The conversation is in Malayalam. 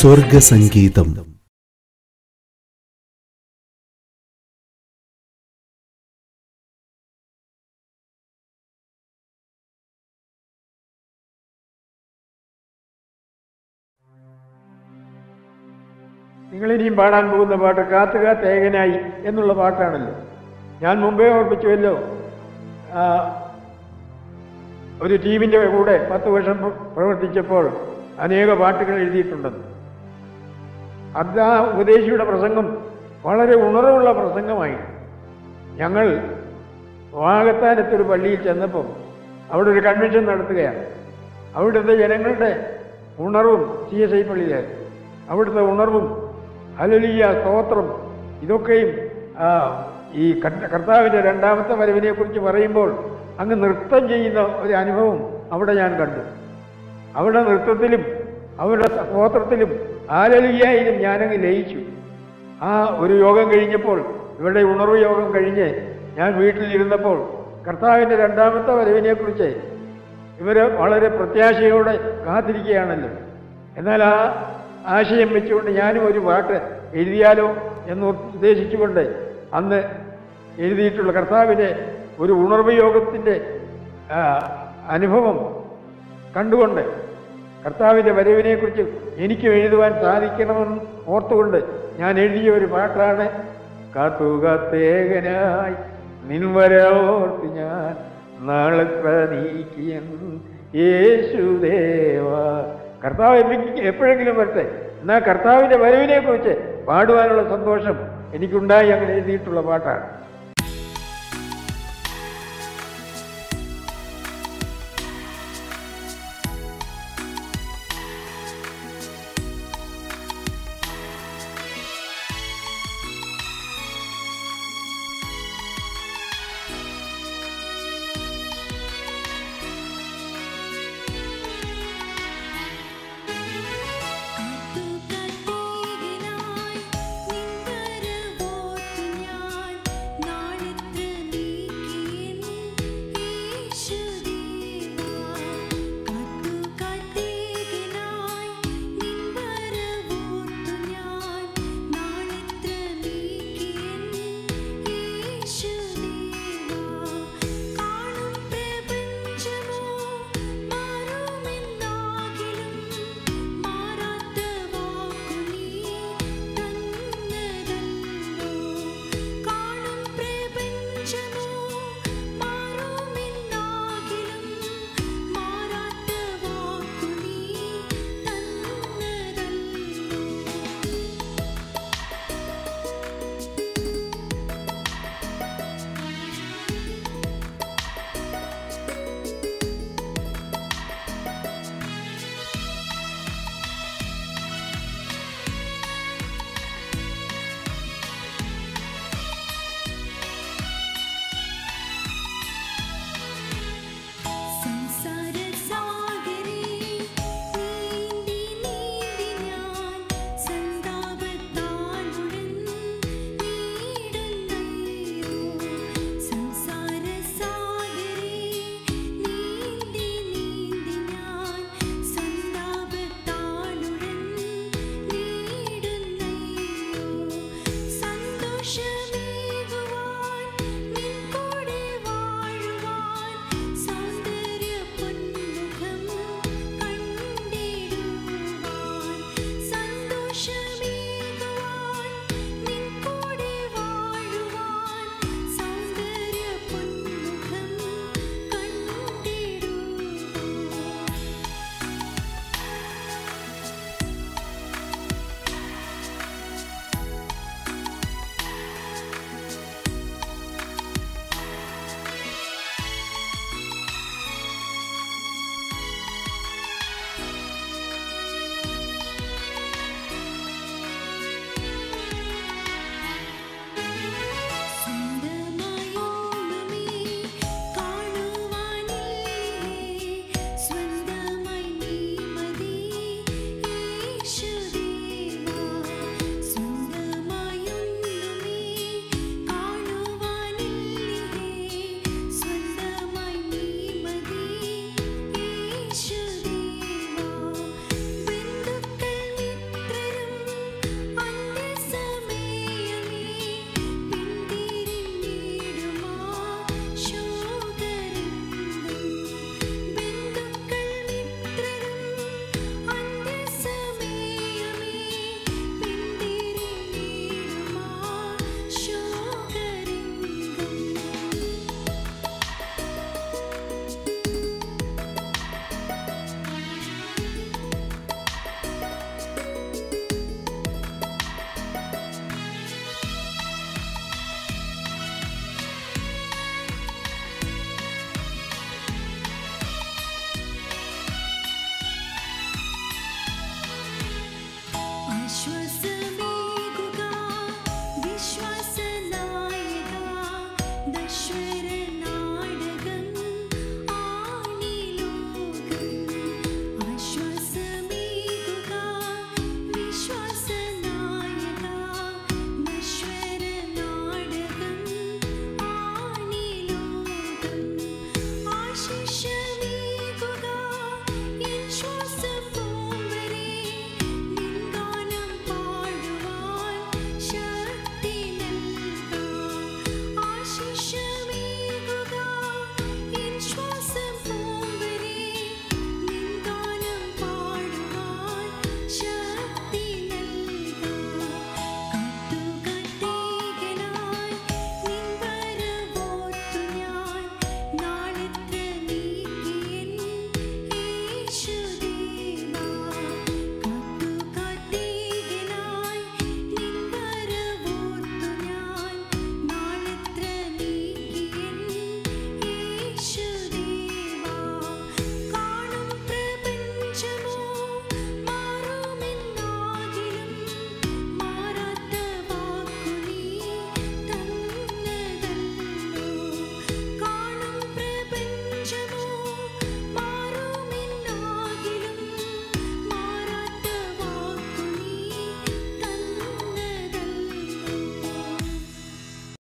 സ്വർഗസംഗീതം. നിങ്ങളിനിയും പാടാൻ പോകുന്ന പാട്ട് കാത്തു കാത്ത് ഏകനായി എന്നുള്ള പാട്ടാണല്ലോ. ഞാൻ മുമ്പേ ഓർപ്പിച്ചുവല്ലോ. ഒരു ടീമിന്റെ കൂടെ പത്ത് വർഷം പ്രവർത്തിച്ചപ്പോൾ അനേക പാട്ടുകൾ എഴുതിയിട്ടുണ്ടെന്ന്. അത് ആ ഉപദേശിയുടെ പ്രസംഗം വളരെ ഉണർവുള്ള പ്രസംഗമായി. ഞങ്ങൾ വാഗത്താനത്തൊരു പള്ളിയിൽ ചെന്നപ്പം അവിടെ ഒരു കൺവെൻഷൻ നടത്തുകയാണ്. അവിടുത്തെ ജനങ്ങളുടെ ഉണർവും സി എസ് ഐ പള്ളിയിലായിരുന്നു അവിടുത്തെ ഉണർവും ഹലലിയ സ്തോത്രം. ഇതൊക്കെയും ഈ കർത്ത- കർത്താവിന്റെ രണ്ടാമത്തെ വരവിനെക്കുറിച്ച് പറയുമ്പോൾ അങ്ങ് നൃത്തം ചെയ്യുന്ന ഒരു അനുഭവം അവിടെ ഞാൻ കണ്ടു. അവിടെ നൃത്തത്തിലും അവരുടെ സ്തോത്രത്തിലും ആലലിയായാലും ഞാനങ്ങ് ലയിച്ചു. ആ ഒരു യോഗം കഴിഞ്ഞപ്പോൾ ഇവിടെ ഉണർവ് യോഗം കഴിഞ്ഞ് ഞാൻ വീട്ടിലിരുന്നപ്പോൾ കർത്താവിന്റെ രണ്ടാമത്തെ വരവിനെക്കുറിച്ച് ഇവർ വളരെ പ്രത്യാശയോടെ കാത്തിരിക്കുകയാണല്ലോ. എന്നാൽ ആ ആശയം വെച്ചുകൊണ്ട് ഞാനും ഒരു പാട്ട് എഴുതിയാലോ എന്ന് ഉദ്ദേശിച്ചുകൊണ്ട് അന്ന് എഴുതിയിട്ടുള്ള കർത്താവിന്റെ ഒരു ഉണർവ് യോഗത്തിന്റെ അനുഭവം കണ്ടുകൊണ്ട് കർത്താവിന്റെ വരവിനെക്കുറിച്ച് എനിക്കും എഴുതുവാൻ സാധിക്കണമെന്ന് ഓർത്തുകൊണ്ട് ഞാൻ എഴുതിയ ഒരു പാട്ടാണ് കാത്തുകത്തേകനായി നിൻവരോർത്ത് ഞാൻ നാളെ യേശുദേവ കർത്താവ് എപ്പെ- എപ്പോഴെങ്കിലും വരട്ടെ. എന്നാൽ കർത്താവിന്റെ വരവിനെക്കുറിച്ച് പാടുവാനുള്ള സന്തോഷം എനിക്കുണ്ടായി അങ്ങനെ എഴുതിയിട്ടുള്ള പാട്ടാണ്.